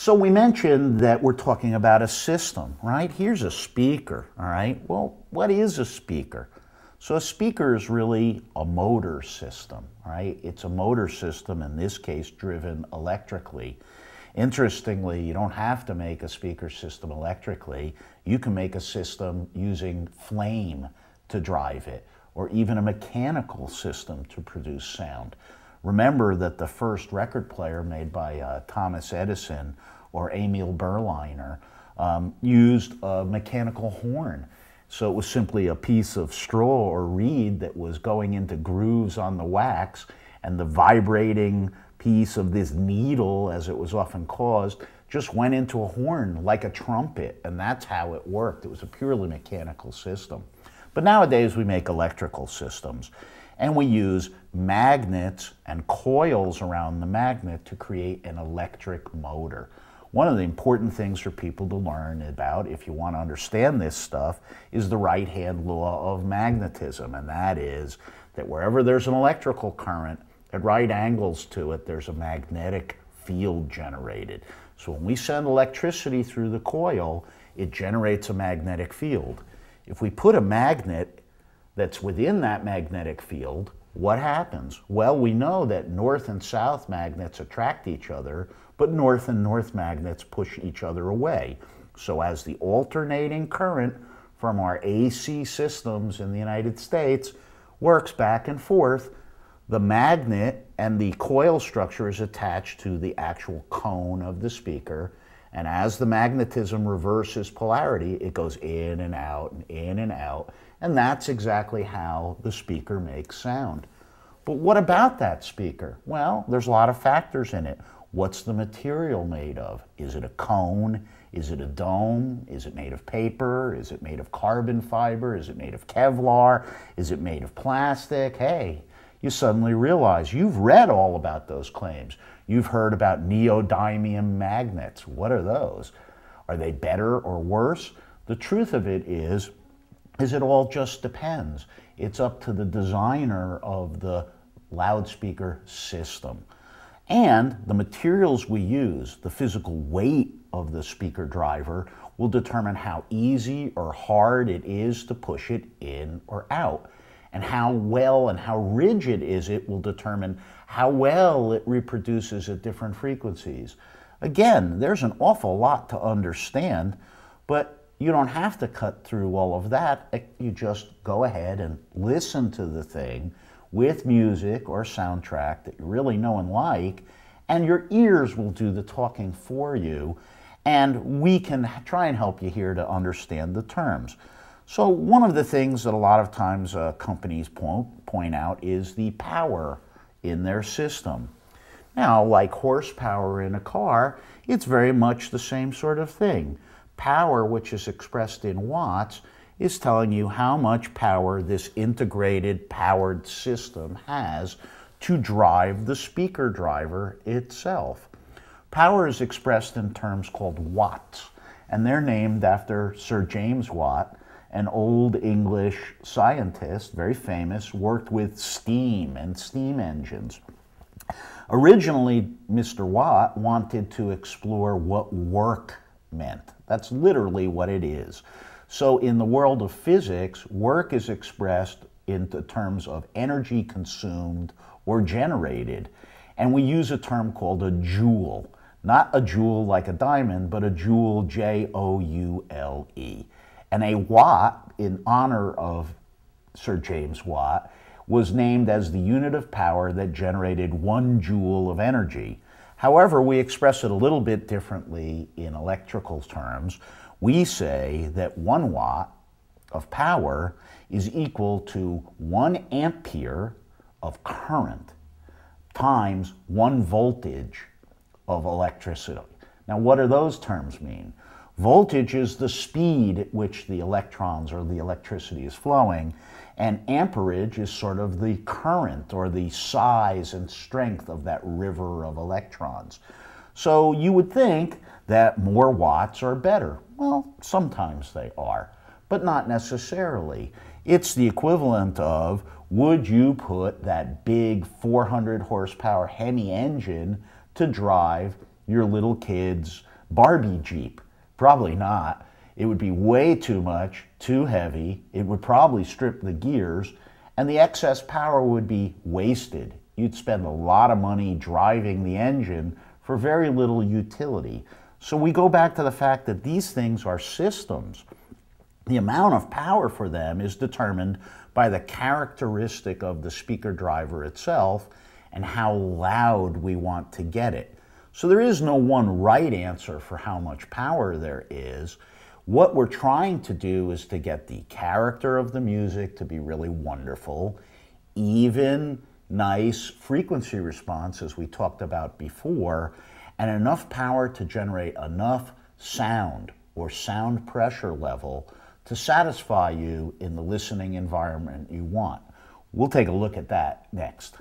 So we mentioned that we're talking about a system, right? Here's a speaker, all right? Well, what is a speaker? So a speaker is really a motor system, right? It's a motor system, in this case, driven electrically. Interestingly, you don't have to make a speaker system electrically. You can make a system using flame to drive it, or even a mechanical system to produce sound. Remember that the first record player made by uh, Thomas Edison or Emil Berliner um, used a mechanical horn. So it was simply a piece of straw or reed that was going into grooves on the wax, and the vibrating piece of this needle, as it was often caused, just went into a horn like a trumpet, and that's how it worked. It was a purely mechanical system. But nowadays we make electrical systems and we use magnets and coils around the magnet to create an electric motor. One of the important things for people to learn about, if you want to understand this stuff, is the right hand law of magnetism, and that is that wherever there's an electrical current, at right angles to it, there's a magnetic field generated. So when we send electricity through the coil, it generates a magnetic field. If we put a magnet that's within that magnetic field, what happens? Well, we know that north and south magnets attract each other, but north and north magnets push each other away. So as the alternating current from our AC systems in the United States works back and forth, the magnet and the coil structure is attached to the actual cone of the speaker. And as the magnetism reverses polarity, it goes in and out and in and out. And that's exactly how the speaker makes sound. But what about that speaker? Well, there's a lot of factors in it. What's the material made of? Is it a cone? Is it a dome? Is it made of paper? Is it made of carbon fiber? Is it made of Kevlar? Is it made of plastic? Hey, you suddenly realize you've read all about those claims. You've heard about neodymium magnets. What are those? Are they better or worse? The truth of it is is it all just depends. It's up to the designer of the loudspeaker system. And the materials we use, the physical weight of the speaker driver, will determine how easy or hard it is to push it in or out. And how well and how rigid is it will determine how well it reproduces at different frequencies. Again, there's an awful lot to understand, but you don't have to cut through all of that. You just go ahead and listen to the thing with music or soundtrack that you really know and like, and your ears will do the talking for you. And we can try and help you here to understand the terms. So, one of the things that a lot of times uh, companies point, point out is the power in their system. Now, like horsepower in a car, it's very much the same sort of thing power, which is expressed in watts, is telling you how much power this integrated powered system has to drive the speaker driver itself. Power is expressed in terms called watts, and they're named after Sir James Watt, an old English scientist, very famous, worked with steam and steam engines. Originally, Mr. Watt wanted to explore what work meant. That's literally what it is. So, in the world of physics, work is expressed in terms of energy consumed or generated. And we use a term called a joule. Not a jewel like a diamond, but a joule, J O U L E. And a watt, in honor of Sir James Watt, was named as the unit of power that generated one joule of energy. However, we express it a little bit differently in electrical terms. We say that one watt of power is equal to one ampere of current times one voltage of electricity. Now, what do those terms mean? Voltage is the speed at which the electrons or the electricity is flowing, and amperage is sort of the current or the size and strength of that river of electrons. So you would think that more watts are better. Well, sometimes they are, but not necessarily. It's the equivalent of would you put that big 400 horsepower Hemi engine to drive your little kid's Barbie Jeep. Probably not. It would be way too much, too heavy. It would probably strip the gears, and the excess power would be wasted. You'd spend a lot of money driving the engine for very little utility. So we go back to the fact that these things are systems. The amount of power for them is determined by the characteristic of the speaker driver itself and how loud we want to get it. So there is no one right answer for how much power there is. What we're trying to do is to get the character of the music to be really wonderful, even, nice frequency response, as we talked about before, and enough power to generate enough sound or sound pressure level to satisfy you in the listening environment you want. We'll take a look at that next.